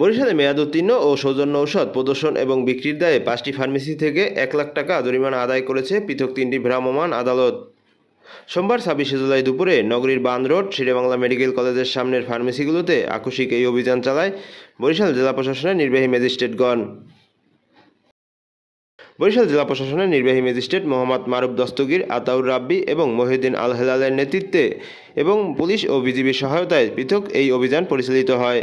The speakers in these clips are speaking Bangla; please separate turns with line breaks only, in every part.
বরিশালে মেয়াদ উত্তীর্ণ ও সৌজন্য ঔষধ প্রদর্শন এবং বিক্রির দায়ে পাঁচটি ফার্মেসি থেকে এক লাখ টাকা জরিমানা আদায় করেছে পৃথক তিনটি ভ্রাম্যমাণ আদালত। সোমবার ছাব্বিশে জুলাই দুপুরে নগরীর বান রোড শেরেবাংলা মেডিকেল কলেজের সামনের ফার্মেসিগুলোতে আকস্মিক এই অভিযান চালায় বরিশাল জেলা প্রশাসনের নির্বাহী ম্যাজিস্ট্রেটগণ। বরিশাল জেলা প্রশাসনের নির্বাহী ম্যাজিস্ট্রেট মোহাম্মদ মারুফ দস্তগীর, আতাউর রাব্বি এবং মহিউদ্দিন আল হেলালের নেতৃত্বে এবং পুলিশ ও বিজিবির সহায়তায় পৃথক এই অভিযান পরিচালিত হয়।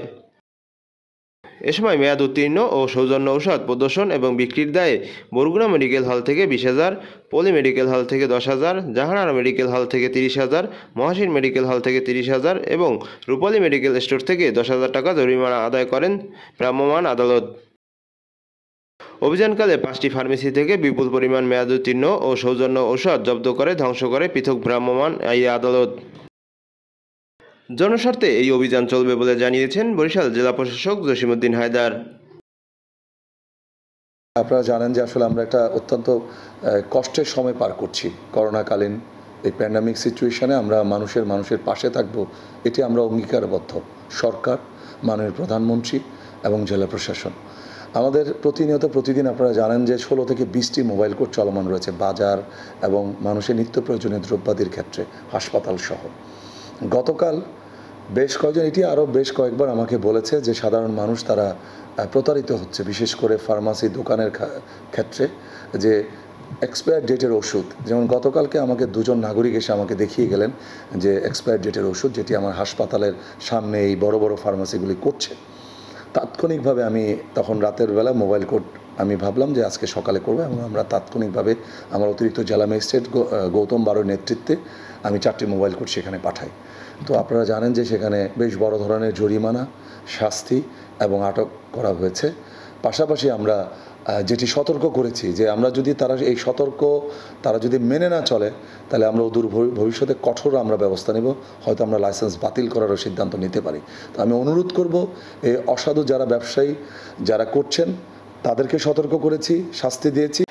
এ সময় মেয়াদ উত্তীর্ণ ও সৌজন্য ঔষধ প্রদর্শন এবং বিক্রির দায়ে বরগুনা মেডিকেল হল থেকে বিশ হাজার, পলি মেডিকেল হল থেকে দশ হাজার, জাহানারা মেডিকেল হল থেকে তিরিশ হাজার মহাসিন মেডিকেল হল থেকে তিরিশ হাজার এবং রূপালী মেডিকেল স্টোর থেকে দশ হাজার টাকা জরিমানা আদায় করেন ভ্রাম্যমাণ আদালত। অভিযানকালে পাঁচটি ফার্মেসি থেকে বিপুল পরিমাণ মেয়াদ উত্তীর্ণ ও সৌজন্য ঔষধ জব্দ করে ধ্বংস করে পৃথক ভ্রাম্যমাণ এই আদালত। জনস্বার্থে এই অভিযান চলবে বলে জানিয়েছেন বরিশাল জেলা প্রশাসক জসিমউদ্দিন হায়দার।
আপনারা জানেন যে আসলে আমরা একটা অত্যন্ত কষ্টের সময় পার করছি। করোনাকালীন এই প্যান্ডামিক সিচুয়েশনে আমরা মানুষের মানুষের পাশে থাকব, এটি আমরা অঙ্গীকারবদ্ধ। সরকার, মাননীয় প্রধানমন্ত্রী এবং জেলা প্রশাসন। আমাদের প্রতিনিয়ত প্রতিদিন আপনারা জানেন যে ষোলো থেকে বিশটি মোবাইল কোর্ট চলমান রয়েছে বাজার এবং মানুষের নিত্য প্রয়োজনীয় দ্রব্যাদির ক্ষেত্রে, হাসপাতাল সহ। গতকাল বেশ কয়েকজন, এটি আরও বেশ কয়েকবার আমাকে বলেছে যে সাধারণ মানুষ তারা প্রতারিত হচ্ছে, বিশেষ করে ফার্মাসি দোকানের ক্ষেত্রে যে এক্সপায়ার ডেটের ওষুধ। যেমন গতকালকে আমাকে দুজন নাগরিক এসে আমাকে দেখিয়ে গেলেন যে এক্সপায়ার ডেটের ওষুধ যেটি আমার হাসপাতালের সামনে এই বড় বড় ফার্মাসিগুলি করছে। তাৎক্ষণিকভাবে আমি তখন রাতের বেলা মোবাইল কোর্ট আমি ভাবলাম যে আজকে সকালে করব এবং আমরা তাৎক্ষণিকভাবে আমার অতিরিক্ত জেলা ম্যাজিস্ট্রেট গৌতম বারোর নেতৃত্বে আমি চারটি মোবাইল কোর্ট সেখানে পাঠাই। তো আপনারা জানেন যে সেখানে বেশ বড় ধরনের জরিমানা, শাস্তি এবং আটক করা হয়েছে। পাশাপাশি আমরা যেটি সতর্ক করেছি, যে আমরা যদি তারা এই সতর্ক, তারা যদি মেনে না চলে, তাহলে আমরা ওদূর ভবি- ভবিষ্যতে কঠোর আমরা ব্যবস্থা নেব, হয়তো আমরা লাইসেন্স বাতিল করারও সিদ্ধান্ত নিতে পারি। তো আমি অনুরোধ করব, এই অসাধু যারা ব্যবসায়ী, যারা করছেন, তাদেরকে সতর্ক করেছি, শাস্তি দিয়েছি।